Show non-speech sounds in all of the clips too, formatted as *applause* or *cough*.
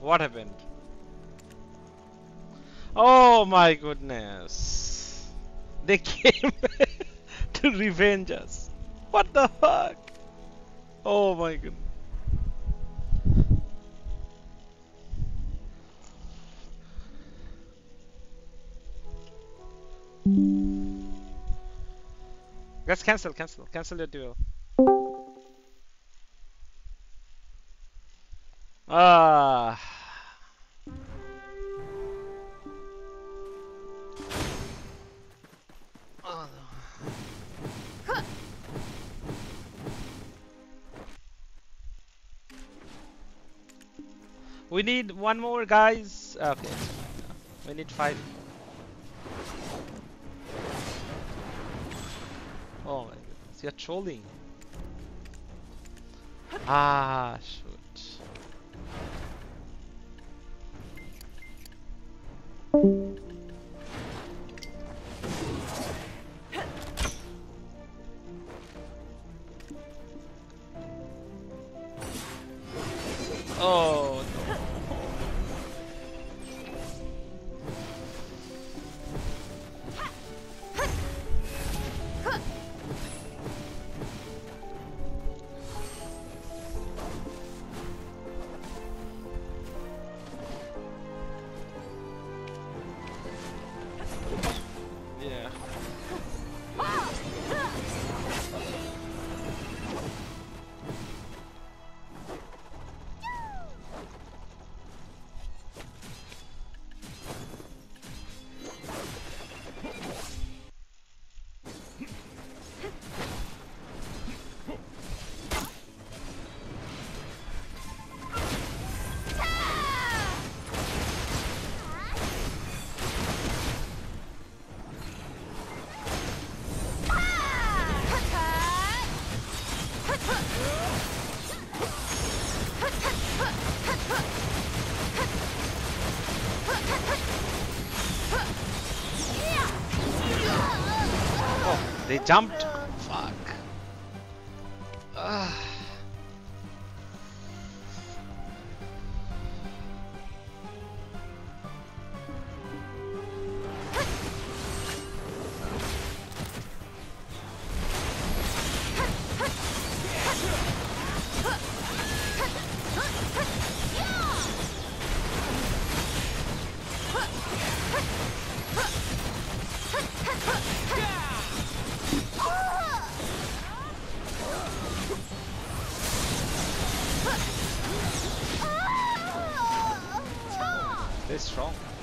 What happened? Oh my goodness. They came *laughs* to revenge us. What the fuck? Oh my goodness. Let's cancel, cancel, cancel your duel. Ah. We need one more, guys. Okay, we need five. Oh my goodness, you're trolling. Ah, shoot. They jumped. They're strong.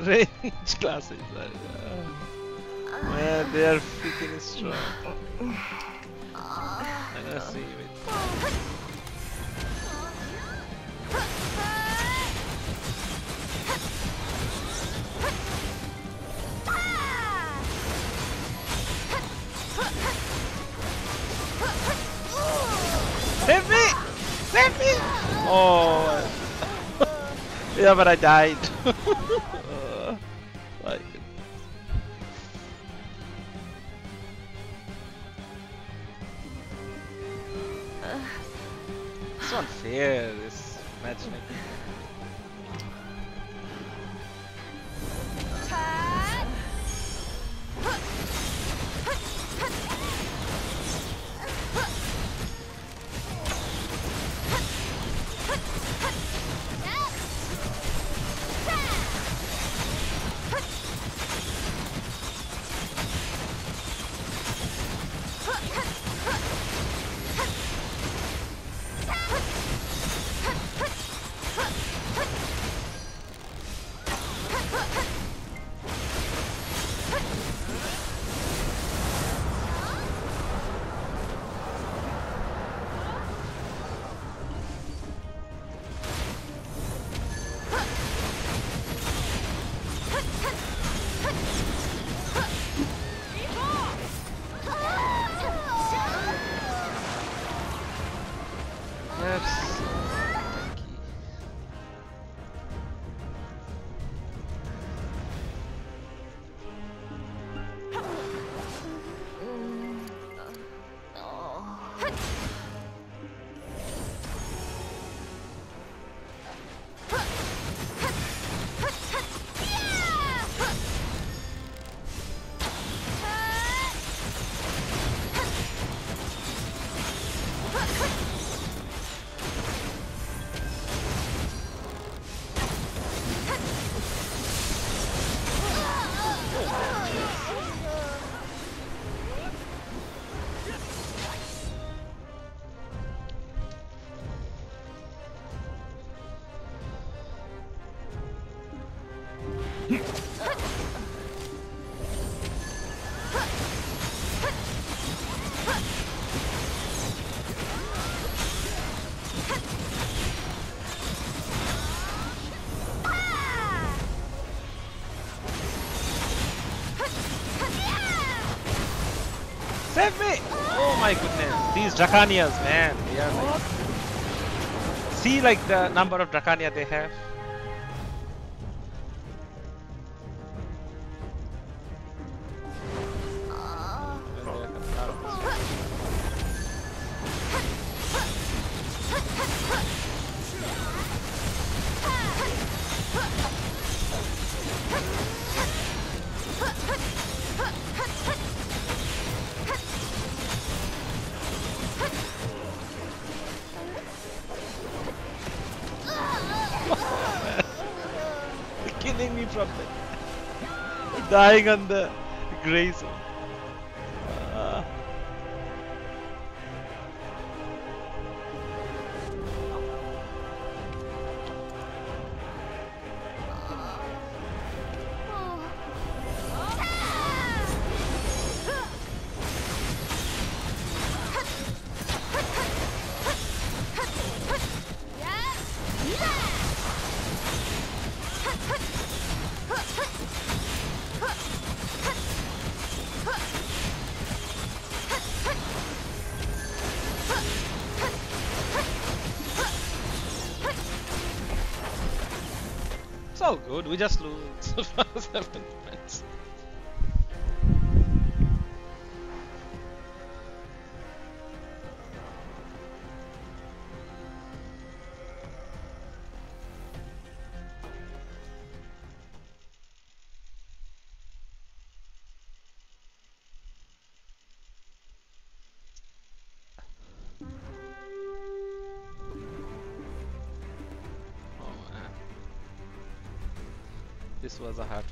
*laughs* Range classes. Uh, man, they are freaking strong. I'm gonna see it. Save me! Save Oh. *laughs* yeah, but I died. *laughs* like. It's unfair, this matchmaking. Yes. Oh my goodness, these Drakanias, man, like... See like the number of Drakania they have? Me from the *laughs* dying on the gray zone. All good. We just lose *laughs* seven points. This was a hard